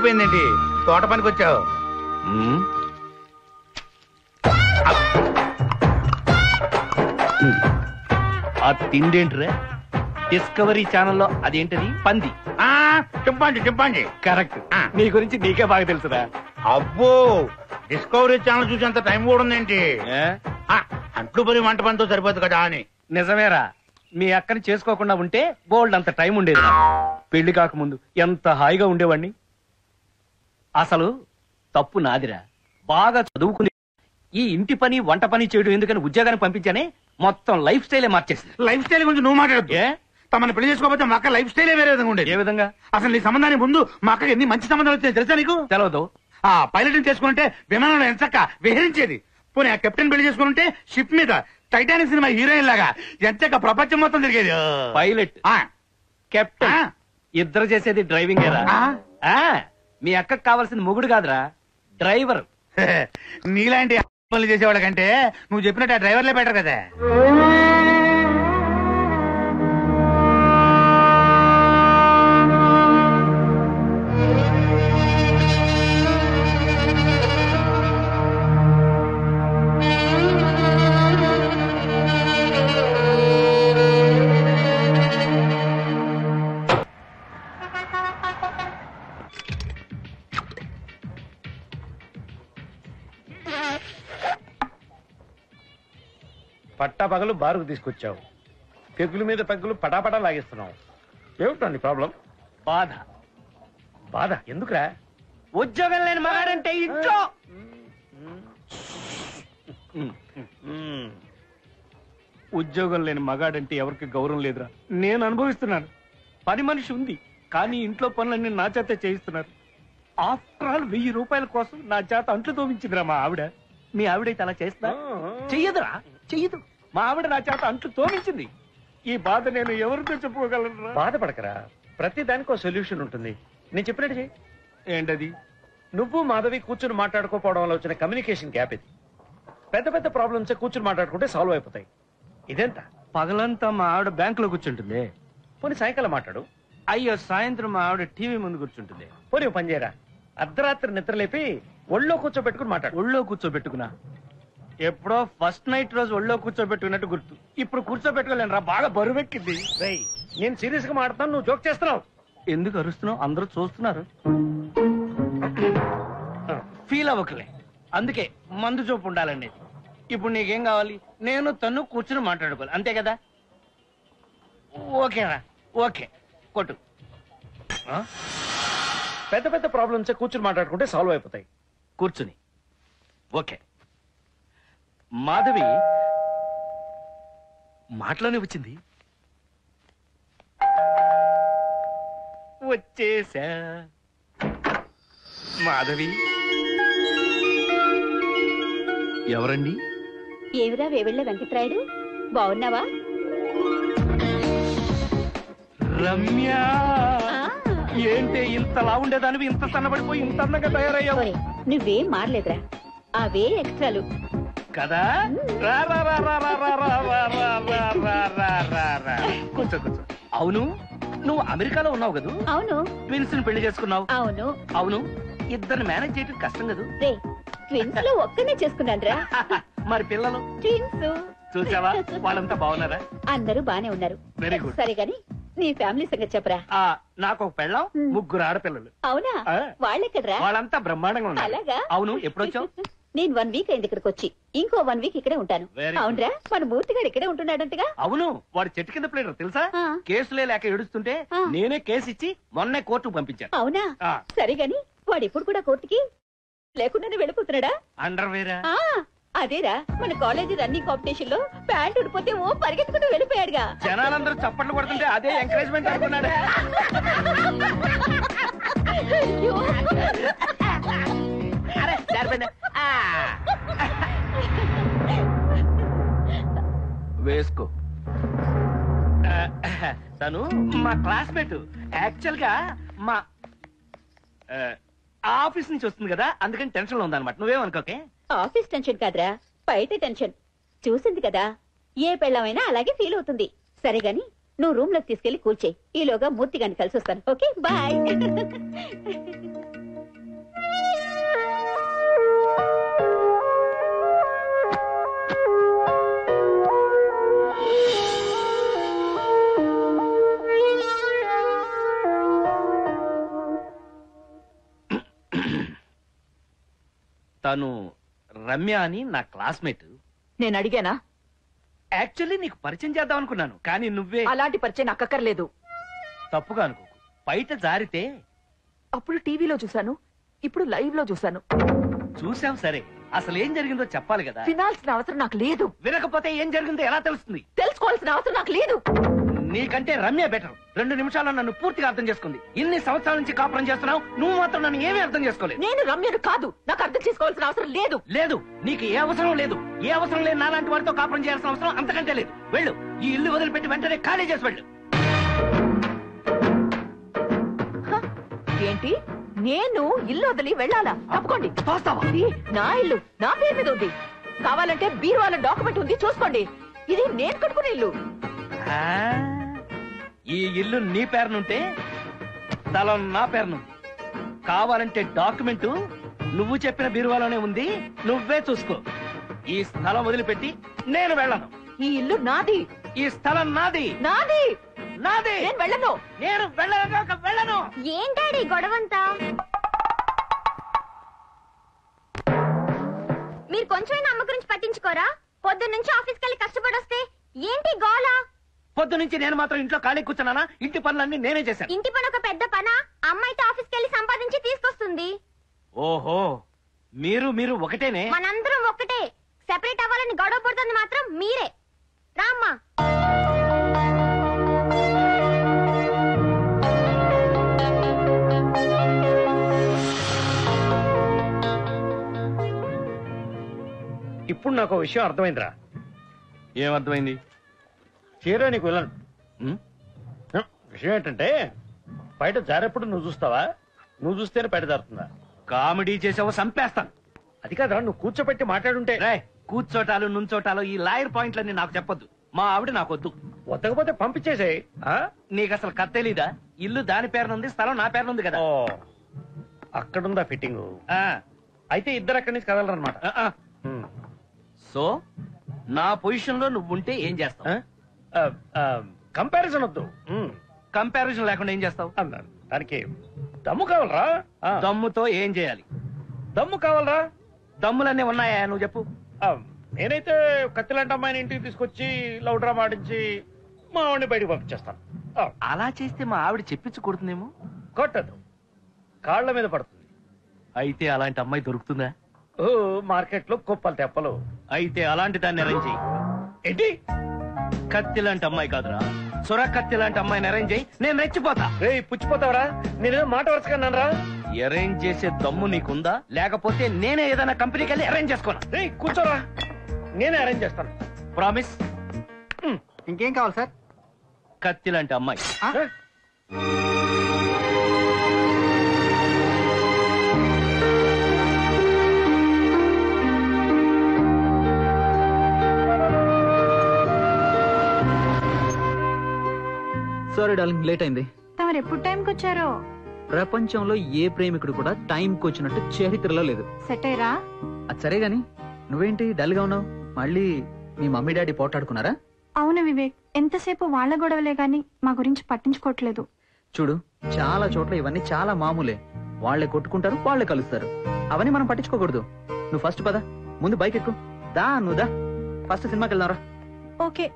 అయిపోయిందేంటి? తోట పనికి వచ్చావు. ఆ తిండేంట్రా? డిస్కవరీ ఛానల్లో అదేంటది? పంది. ఆ, చింపాంజీ చింపాంజీ. కరెక్ట్. నీ గురించి నీకే బాగా తెలుసురా. అబ్బో డిస్కవరీ ఛానల్ చూసేంత టైం కూడా ఉందేంటి? అంట్లు పని వంట పనితో సరిపోదు కదా అని. నిజమేరా. మీ అక్కని చేసుకోకుండా ఉంటే బోల్డ్ అంత టైం ఉండేది. పెళ్ళి కాకముందు ఎంత హాయిగా ఉండేవాణ్ణి. అసలు తప్పు నాదిరా. బాగా చదువుకుని ఈ ఇంటి పని వంట పని చేయడం ఎందుకని ఉద్యోగానికి పంపించానే మొత్తం లైఫ్ స్టైలే మార్చేసింది. లైఫ్ స్టైల్ గురించి నువ్వు మాట్లాడద్దు. ఏ? తమని పెళ్ళి చేసుకోకపోతే మా అక్క లైఫ్ స్టైలే వేరే విధంగా ఉండేది. ఏ విధంగా? అసలు నీ సంబంధానికి ముందు మా అక్కకి ఎన్ని మంచి సంబంధాలు వచ్చాయి తెలుసా నీకు? తెలవదు. ఆ పైలట్ చేసుకుంటే విమానంలో ఎంచక్క విహరించేది. పోనీ ఆ కెప్టెన్ పెళ్ళి చేసుకుంటే షిప్ మీద టైటానిక్ సినిమా హీరోయిన్ లాగా ఎంచక్క ప్రపంచం మొత్తం తిరిగేది. పైలట్. ఆ, కెప్టెన్. ఆ. ఇద్దరు చేసేది డ్రైవింగ్ ఆ? మీ అక్కకు కావాల్సిన మొగుడు కాదురా డ్రైవర్. నీలాంటి పనులు చేసేవాళ్ళకంటే నువ్వు చెప్పినట్టు ఆ డ్రైవర్లే బెటర్ కదా. పగలు బారుకు తీసుకొచ్చావు. పెగుల మీద పెగ్గులు పటాపటా లాగిస్తున్నావు. ఏమిటో నీ ప్రాబ్లం? బాధ. బాధ? ఎందుకురా? ఉద్యోగం లేని మగాడంటే ఇంట్లో. ఉద్యోగం లేని మగాడంటే ఎవరికి గౌరవం లేదురా. నేను అనుభవిస్తున్నాను. పని మనిషి ఉంది కానీ ఇంట్లో పనులన్నీ నా చేత చేయిస్తున్నారు. ఆఫ్టర్ ఆల్ వెయ్యి రూపాయల కోసం నా చేత అంట్లు తోమించిందిరా మా ఆవిడ. మీ ఆవిడైతే అలా చేస్తా చెయ్యదురా చెయ్యదు. మా ఆవిడ నా చేత అంట్లు తోమించింది. ఈ బాధ నేను ఎవరితో చెప్పుకోగలను? బాధపడకరా. ప్రతి దానికి ఒక సొల్యూషన్ ఉంటుంది. నేను చెప్పినట్టు చెయ్యి. ఏంటది? నువ్వు మాధవి కూర్చుని మాట్లాడుకోపోవడం వల్ల వచ్చిన కమ్యూనికేషన్ గ్యాప్ ఇది. పెద్ద పెద్ద ప్రాబ్లమ్స్ కూర్చుని మాట్లాడుకుంటే సాల్వ్ అయిపోతాయి. ఇదెంత? పగలంతా మా ఆవిడ బ్యాంకులో కూర్చుంటుంది. పోనీ సాయంకాలం మాట్లాడు. అయ్యో సాయంత్రం మా ఆవిడ టీవీ ముందు కూర్చుంటుంది. పోనీ ఓ పని చేయరా. అర్ధరాత్రి నిద్ర లేపి ఒళ్ళో కూర్చోబెట్టుకుని మాట్లాడు. ఒళ్ళో కూర్చోబెట్టుకున్నా. ఎప్పుడో ఫస్ట్ నైట్ రోజు ఒళ్ళో కూర్చోబెట్టుకున్నట్టు గుర్తు. ఇప్పుడు కూర్చోబెట్టుకోలేను రా బాగా బరువెక్కింది. రేయ్ నేను సీరియస్గా మాట్లాడుతాను నువ్వు జోక్ చేస్తున్నావు. ఎందుకు అరుస్తున్నావు? అందరూ చూస్తున్నారు. ఫీల్ అవ్వకలే. అందుకే మందు చూపు ఉండాలండి. ఇప్పుడు నీకేం కావాలి? నేను తను కూర్చుని మాట్లాడుకోవాలి. అంతే కదా? ఓకేరా ఓకే. కొట్టు? పెద్ద పెద్ద ప్రాబ్లమ్స్ కూర్చుని మాట్లాడుకుంటే సాల్వ్ అయిపోతాయి. కూర్చుని. ఓకే. మాధవి మాటలోనే వచ్చింది. వచ్చేసా. మాధవి. ఎవరండి? ఏమిరా వేవిళ్ళ వెంకట్రాయుడు? బాగున్నావా రమ్య. ఏంటి ఇంతలా ఉండేదానివి? ఇంత సన్నబడిపోయి ఇంత అందంగా తయారయ్యావు? నువ్వేం మారలేదురా. అవే ఎక్స్ట్రాలు. కదా రా రా రా రా రా రా రా రా రా రా రా రా రా రా. కూర్చో కూర్చో అవును నువ్వు అమెరికాలో ఉన్నావు కదూ అవును ట్విన్స్ని పెళ్ళి చేసుకున్నావు అవును అవును ఇద్దరు మేనేజ్ చేయడం కష్టం కదూ రే ట్విన్స్లో ఒక్కనే చేసుకున్నానురా మరి పిల్లలు ట్విన్స్ చూసావా వాళ్ళంతా బాగున్నారా అందరూ బానే ఉన్నారు Very good. సరే గాని నీ ఫ్యామిలీ సంగతి చెప్పరా ఆ నాకు ఒక పెళ్ళం Hmm. ముగ్గురు ఆడపిల్లలు అవునా. వాళ్ళెక్కడరా వాళ్ళంతా బ్రహ్మాండంగా ఉన్నారు అలాగా అవును ఎప్పుడొచ్చావు నేను వన్ వీక్ అయింది ఇక్కడికి వచ్చి. ఇంకో వన్ వీక్ ఇక్కడే ఉంటాను. Very good. అవునరా? మన మూర్తిగాడు ఇక్కడే ఉంటున్నాడంటగా? అవును. వాడు చెట్టు కింద ప్లేడర్ తెలుసా? ఆ. కేసులే లేక ఏడుస్తుంటే ఆ. నేనే కేసు ఇచ్చి మొన్నే కోర్టుకు పంపించాను. అవునా? ఆ. సరే గాని వాడు ఇప్పుడు కూడా కోర్టుకి లేకుండానే వెళ్ళిపోతున్నాడా? అండర్వేరా? ఆ అదేరా. మన కాలేజీ రన్నింగ్ కాంపిటీషన్లో ప్యాంట్ ఉడిపోతే ఓ పరిగెత్తుకుంటూ వెళ్ళిపోయాడుగా. జనాలందరూ చప్పట్లు కొడుతుంటే అదే ఎంకరేజ్మెంట్ అనుకున్నాడు. తను మా క్లాస్మేట్ యాక్చువల్గా మా ఆఫీస్ నుంచి వస్తుంది కదా అందుకని టెన్షన్లో ఉందన్నమాట. నువ్వేమనుకోకే ఆఫీస్ టెన్షన్ కాదురా బయట టెన్షన్. చూసింది కదా ఏ పెళ్ళమైనా అలాగే ఫీల్ అవుతుంది. సరే గాని నువ్వు రూమ్లోకి తీసుకెళ్ళి కూర్చేయి ఈలోగా మూర్తి గారిని కలిసి వస్తాను ఓకే బాయ్. తను రమ్య అని నా క్లాస్మేట్. నేను అడిగానా? యాక్చువల్లీ నీకు పరిచయం చేద్దాం అనుకున్నాను కానీ నువ్వే అలాంటి పరిచయం నాకు అక్కర్లేదు తప్పుగా అనుకోకు బయట జారితే అప్పుడు టీవీలో చూశాను ఇప్పుడు లైవ్లో చూశాను. చూసాం సరే అసలు ఏం జరిగిందో చెప్పాలి కదా. వినాల్సిన అవసరం నాకు లేదు. వినకపోతే ఏం జరిగిందో ఎలా తెలుస్తుంది? తెలుసుకోవాల్సిన అవసరం నాకు లేదు. నీకంటే రమ్య బెటర్. రెండు నిమిషాల్లో నన్ను పూర్తిగా అర్థం చేసుకుంది. ఇన్ని సంవత్సరాల నుంచి కాపురం చేస్తున్నావు నువ్వు మాత్రం నన్ను ఏమీ అర్థం చేసుకోలేదు. నేను రమ్యను కాదు నాకు అర్థం చేసుకోవాల్సిన అవసరం లేదు. లేదు నీకు ఏ అవసరం లేదు. ఏ అవసరం లేదు నాలాంటి వాడితో కాపురం చేయాల్సిన అవసరం అంతకంటే లేదు. వెళ్ళు ఈ ఇల్లు వదిలిపెట్టి వెంటనే ఖాళీ చేసి వెళ్ళు? ఏంటి? నేను ఇల్లు వదిలి వెళ్ళాలా? తప్పుకోండి. నా ఇల్లు నా పేరు మీద ఉంది. కావాలంటే బీరువాల డాక్యుమెంట్ ఉంది చూసుకోండి. ఇది నేను కట్టుకునే ఇల్లు. ఈ ఇల్లు నీ పేరునుంటే స్థలం నా పేరునుంది కావాలంటే డాక్యుమెంట్ నువ్వు చెప్పిన బీరువాలోనే ఉంది నువ్వే చూసుకో. ఈ స్థలం వదిలిపెట్టి నేను వెళ్ళను. ఈ ఇల్లు నాది. ఈ స్థలం నాది. నాది. నాది. నేను వెళ్ళను. నేను వెళ్ళను వెళ్ళను. ఏంటాడి గొడవంతా? మీరు కొంచెమైనా అమ్మ గురించి పట్టించుకోరా? పొద్దున్న నుంచి ఆఫీస్కి వెళ్ళి కష్టపడి వస్తే ఏంటి గోల? పొద్దు నుంచి నేను మాత్రం ఇంట్లో ఖాళీ కూర్చున్నానా? ఇంటి పనులన్నీ నేనే చేశాను. ఇంటి పని ఒక పెద్ద పనా? అమ్మ అయితే ఆఫీస్కి వెళ్ళి సంపాదించి తీసుకొస్తుంది. ఓహో మీరు మీరు ఒకటేనే? మనందరం ఒక్కటే సెపరేట్ అవ్వాలని గొడవ పడుతుంది మాత్రం మీరే. రామ్మా. ఇప్పుడు నాకు ఒక విషయం అర్థమైందిరా. ఏమర్థమైంది? చీర నీకు వెళ్ళను? విషయం ఏంటంటే బయట జారేప్పుడు నువ్వు చూస్తావా? నువ్వు చూస్తేనే బయట జారుతుందా? కామెడీ చేసావో చంపేస్తాను. అది కాదురా నువ్వు కూర్చోబెట్టి మాట్లాడుంటే. కూర్చోటాలు నుంచోటాలు ఈ లాయర్ పాయింట్లన్నీ నాకు చెప్పొద్దు. మా ఆవిడ నాకు వద్దు వద్దకపోతే పంపించేసేయ్. ఆ? నీకు అసలు కథ తెలీదా? ఇల్లు దాని పేరునుంది స్థలం నా పేరునుంది కదా. ఓ అక్కడుందా ఫిట్టింగ్? ఆ, అయితే ఇద్దరు అక్కడి నుంచి కదలరనమాట ఆ, ఆ. సో నా పొజిషన్లో నువ్వు ఉంటే ఏం చేస్తావు? కంపారిజన్ వద్దు. కంపారిజన్ లేకుండా ఏం చేస్తావు? అన్నాను దానికి దమ్ము కావాలరా? ఆ, దమ్ముతో ఏం చేయాలి? దమ్ము కావాలరా? దమ్ములన్నీ ఉన్నాయా? నువ్వు చెప్పు. ఆ, నేనైతే కత్తిలాంటి అమ్మాయిని ఇంటికి తీసుకొచ్చి లవ్ డ్రామా ఆడించి మా ఆవిడని బయటకు పంపించేస్తాను. ఆ, అలా చేస్తే మా ఆవిడ చెప్పించి కొడుతుందేమో? కొట్టదు. కాళ్ళ మీద పడుతుంది. అయితే అలాంటి అమ్మాయి దొరుకుతుందా? ఓ మార్కెట్లో కుప్పలు తెప్పలు. అయితే అలాంటి దాన్ని అరేంజ్ ఏంటి? కత్తి లాంటి అమ్మాయి కాదురా. సొర కత్తి లాంటి అమ్మాయిని అరేంజ్ చేయి నేను రెచ్చిపోతా. రే పుచ్చిపోతావరా? నేనేదో మాట వరుసగా రా అరేంజ్ చేసే దమ్ము నీకుందా? లేకపోతే నేనే ఏదైనా కంపెనీకి వెళ్ళి అరేంజ్ చేసుకోనా? రే కూర్చోరా. నేనే అరేంజ్ చేస్తాను. ప్రామిస్ ఇంకేం కావాలి సార్? కత్తి లాంటి అమ్మాయి. సారీ డార్లింగ్ లేట్ అయింది. తమరు ఎప్పుడు టైంకి వచ్చారో? ప్రపంచంలో ఏ ప్రేమికుడు కూడా టైంకి వచ్చినట్టు చరిత్రలో లేదు. సెట్ అయ్యరా? అది సరే గాని నువ్వేంటి డల్గా ఉన్నావు? మళ్ళీ మీ మమ్మీ డాడీ పోటాడుకున్నారా అవును వివేక్ ఎంతసేపు వాళ్ళ గొడవలే గాని మా గురించి పట్టించుకోవట్లేదు. చూడు చాలా చోట్ల ఇవన్నీ చాలా మామూలే. వాళ్ళే కొట్టుకుంటారు వాళ్ళే కలుస్తారు. అవన్నీ మనం పట్టించుకోకూడదు. నువ్వు ఫస్ట్ పద ముందు బైక్ ఎక్కు. దా నువ్వు దా. ఫస్ట్ సినిమాకి వెళ్దాంరా. ఓకే